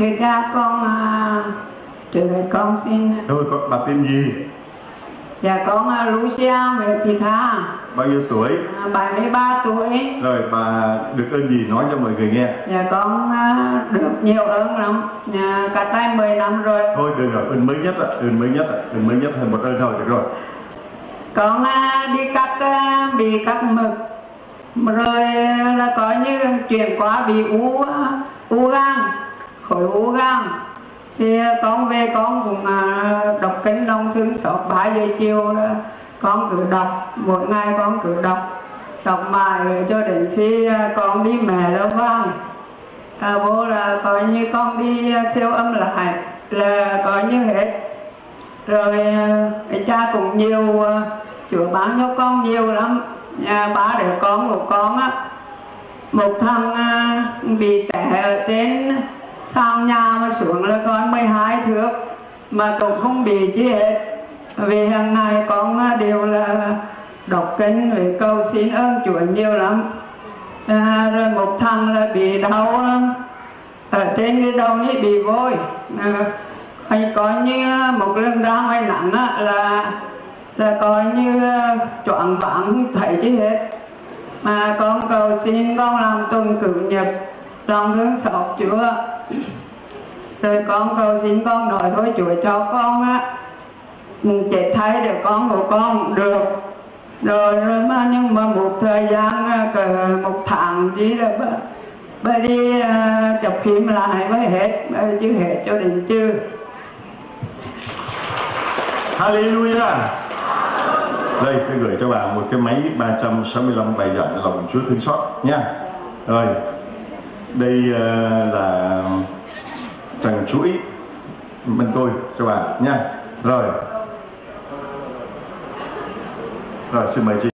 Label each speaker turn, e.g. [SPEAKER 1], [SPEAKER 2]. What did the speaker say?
[SPEAKER 1] thưa cha con à, trước đây con xin
[SPEAKER 2] Thôi con bà tên gì?
[SPEAKER 1] dạ con à, Lucia Nguyễn Thị Tha
[SPEAKER 2] Bao nhiêu tuổi?
[SPEAKER 1] à, 73 tuổi
[SPEAKER 2] Rồi bà được ơn gì nói cho mọi người nghe.
[SPEAKER 1] dạ con được nhiều ơn lắm à, cách đây 10 năm rồi
[SPEAKER 2] Thôi được rồi, ơn mới nhất ạ, ơn mới nhất ạ, ơn mới nhất thôi một ơn thôi được rồi.
[SPEAKER 1] con đi cắt bị cắt mực rồi là có như chuyển qua bị u u gan khối u gan. Thì con về con cũng à, đọc kinh long thương xót 3 giờ chiều đó. Con cứ đọc mỗi ngày con cứ đọc đọc mãi rồi cho đến khi à, con đi mẹ đâu vang. À, bố là coi như con đi à, siêu âm lại là coi như hết. Rồi cha cũng nhiều chữa bán cho con nhiều lắm. À, ba đứa con của con á một thằng à, bị té ở trên sang nhà mà xuống là con 12 thước mà cũng không bị chi hết. Vì hàng ngày con đều là đọc kinh với cầu xin ơn Chúa nhiều lắm. À, rồi một thằng là bị đau ở trên cái đầu như bị vôi. À, hay có như một lần ra hay nặng á, là là coi như chọn choáng váng thấy chứ hết. Mà con cầu xin con làm tuần cử nhật lòng hướng xót Chúa rồi con cầu xin con nói thôi Chúa cho con á chết thay để con của con được rồi, rồi mà nhưng mà một thời gian à, cỡ một tháng gì rồi bà, bà đi à, chụp phim lại mới hết à, chứ hết cho đến chưa
[SPEAKER 2] Hallelujah. Đây tôi gửi cho bà một cái máy 365 bài giảng lòng Chúa thương xót nha. Rồi. Đây ờ, là tràng chuỗi bên tôi cho bà nha. Rồi. Rồi xin mời chị.